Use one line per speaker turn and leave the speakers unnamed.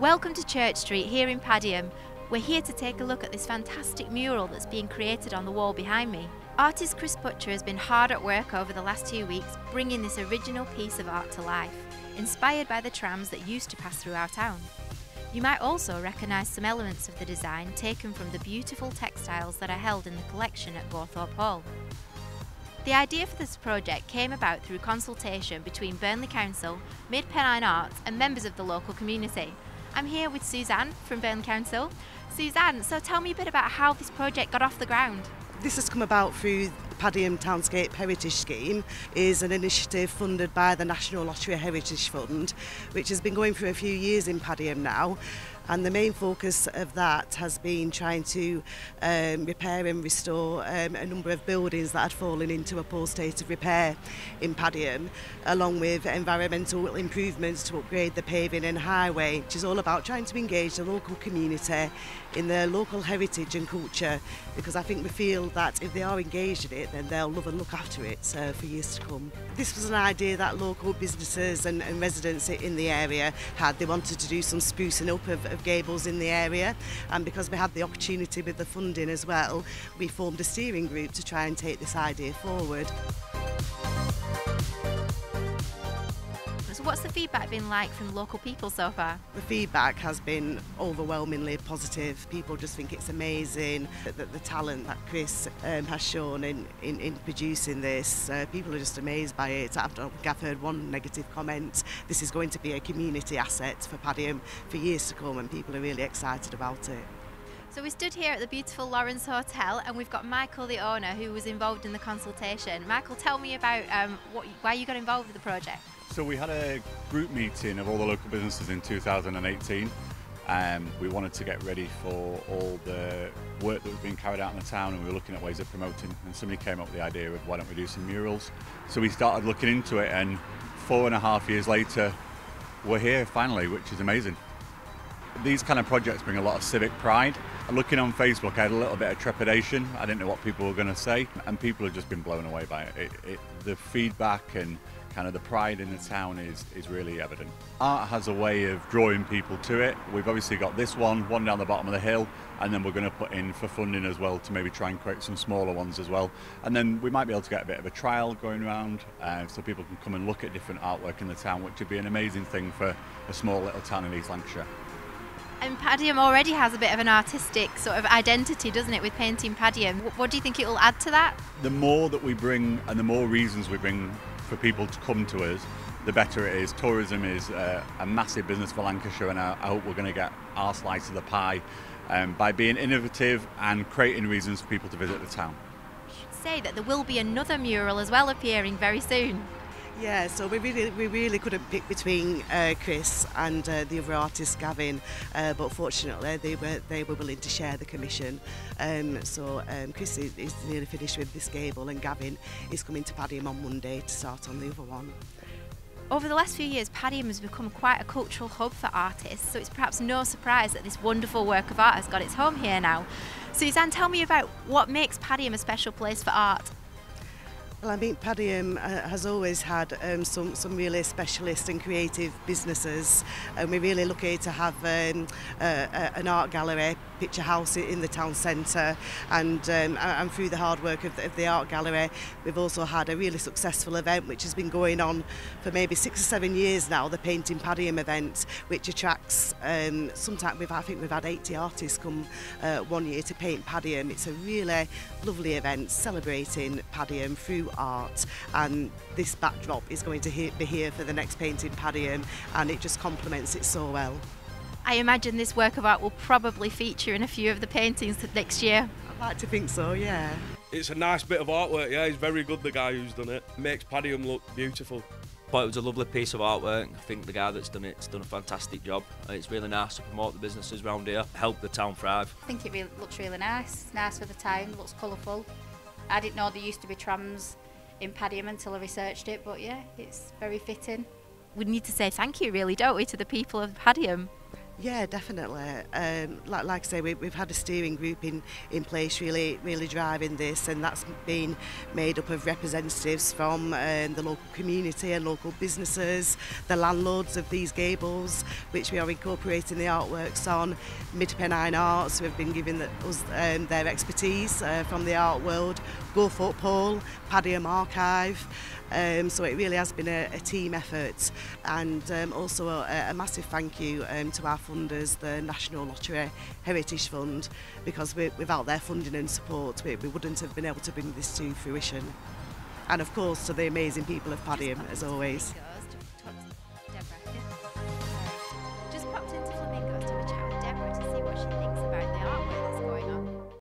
Welcome to Church Street here in Padiham. We're here to take a look at this fantastic mural that's being created on the wall behind me. Artist Chris Butcher has been hard at work over the last two weeks bringing this original piece of art to life, inspired by the trams that used to pass through our town. You might also recognise some elements of the design taken from the beautiful textiles that are held in the collection at Gawthorpe Hall. The idea for this project came about through consultation between Burnley Council, Mid Pennine Arts and members of the local community. I'm here with Suzanne from Burnley Council. Suzanne, so tell me a bit about how this project got off the ground.
This has come about through the Padiham Townscape Heritage Scheme is an initiative funded by the National Lottery Heritage Fund which has been going for a few years in Padiham now and the main focus of that has been trying to um, repair and restore um, a number of buildings that had fallen into a poor state of repair in Padiham, along with environmental improvements to upgrade the paving and highway, which is all about trying to engage the local community in their local heritage and culture, because I think we feel that if they are engaged in it, then they'll love and look after it uh, for years to come. This was an idea that local businesses and, and residents in the area had. They wanted to do some sprucing up of, of of Gables in the area. And because we had the opportunity with the funding as well, we formed a steering group to try and take this idea forward.
So what's the feedback been like from local people so far?
The feedback has been overwhelmingly positive. People just think it's amazing that, that the talent that Chris um, has shown in, in, in producing this. Uh, people are just amazed by it. I've, I've heard one negative comment. This is going to be a community asset for Padiham for years to come and people are really excited about it.
So we stood here at the beautiful Lawrence Hotel and we've got Michael, the owner, who was involved in the consultation. Michael, tell me about um, what, why you got involved with the project.
So we had a group meeting of all the local businesses in 2018. Um, we wanted to get ready for all the work that was being carried out in the town and we were looking at ways of promoting and somebody came up with the idea of why don't we do some murals. So we started looking into it and four and a half years later we're here finally, which is amazing. These kind of projects bring a lot of civic pride. Looking on Facebook, I had a little bit of trepidation. I didn't know what people were going to say, and people have just been blown away by it. it, it the feedback and kind of the pride in the town is, is really evident. Art has a way of drawing people to it. We've obviously got this one, one down the bottom of the hill, and then we're going to put in for funding as well to maybe try and create some smaller ones as well. And then we might be able to get a bit of a trial going around uh, so people can come and look at different artwork in the town, which would be an amazing thing for a small little town in East Lancashire.
And Padiham already has a bit of an artistic sort of identity, doesn't it, with painting Padiham? What do you think it will add to that?
The more that we bring and the more reasons we bring for people to come to us, the better it is. Tourism is uh, a massive business for Lancashire, and I, I hope we're going to get our slice of the pie um, by being innovative and creating reasons for people to visit the town.
I should say that there will be another mural as well appearing very soon.
Yeah, so we really we really couldn't pick between uh, Chris and uh, the other artist Gavin, uh, but fortunately they were they were willing to share the commission. Um, so um, Chris is, is nearly finished with this gable, and Gavin is coming to Padiham on Monday to start on the other one.
Over the last few years, Padiham has become quite a cultural hub for artists, so it's perhaps no surprise that this wonderful work of art has got its home here now. Suzanne, tell me about what makes Padiham a special place for art.
Well, I mean, Paddy um, uh, has always had um, some, some really specialist and creative businesses, and we're really lucky to have um, uh, uh an art gallery. Picture house in the town centre and, um, and through the hard work of the, of the art gallery we've also had a really successful event which has been going on for maybe six or seven years now, the Painting Padiham event which attracts um, sometimes we've, I think we've had 80 artists come uh, one year to paint Padiham. It's a really lovely event celebrating Padiham through art and this backdrop is going to be here for the next painting Padiham and it just complements it so well.
I imagine this work of art will probably feature in a few of the paintings next year.
I'd like to think so, yeah.
It's a nice bit of artwork, yeah, he's very good, the guy who's done it. Makes Padiham look beautiful.
But it was a lovely piece of artwork. I think the guy that's done it's done a fantastic job. It's really nice to promote the businesses around here, help the town thrive.
I think it really, looks really nice. Nice for the town, looks colourful. I didn't know there used to be trams in Padiham until I researched it, but yeah, it's very fitting.
We need to say thank you, really, don't we, to the people of Padiham?
Yeah, definitely. Um, like, like I say, we, we've had a steering group in, in place really, really driving this, and that's been made up of representatives from um, the local community and local businesses, the landlords of these gables, which we are incorporating the artworks on, Mid Pennine Arts, who have been giving the, us um, their expertise uh, from the art world, Gawthorpe Hall, Padiham Archive. Um, so it really has been a, a team effort and um, also a, a massive thank you um, to our funders, the National Lottery Heritage Fund, because we, without their funding and support, we, we wouldn't have been able to bring this to fruition. And of course to the amazing people of Padiham, as always.